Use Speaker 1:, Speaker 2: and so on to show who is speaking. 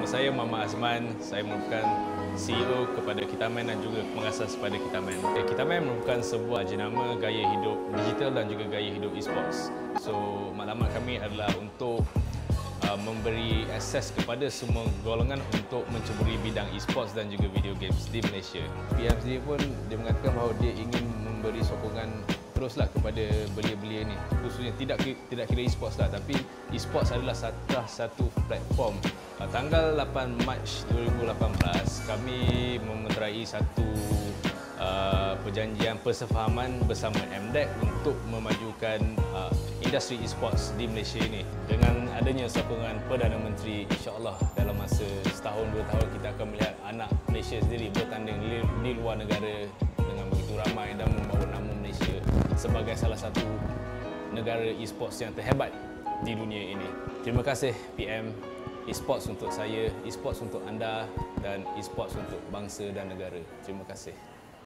Speaker 1: nama saya Mama Azman. Saya merupakan CEO kepada Kitaman dan juga pengasas kepada Kitaman. Eh, Kitaman merupakan sebuah jenama gaya hidup digital dan juga gaya hidup e-sports. So, maklumat kami adalah untuk uh, memberi akses kepada semua golongan untuk menceburi bidang e-sports dan juga video games di Malaysia. PM sendiri pun dia mengatakan bahawa dia ingin memberi sokongan teruslah kepada belia-belia khususnya tidak tidak kira e-sports lah tapi e-sports adalah salah satu platform. Uh, tanggal 8 Mac 2018 kami memeterai satu uh, perjanjian persefahaman bersama MDEC untuk memajukan uh, industri e-sports di Malaysia ini. Dengan adanya sokongan Perdana Menteri insyaAllah dalam masa setahun dua tahun kita akan melihat anak Malaysia sendiri bertanding di luar negara dengan begitu ramai dan membawa nama Malaysia sebagai salah satu negara e-sports yang terhebat di dunia ini. Terima kasih PM e-sports untuk saya, e-sports untuk anda dan e-sports untuk bangsa dan negara. Terima kasih.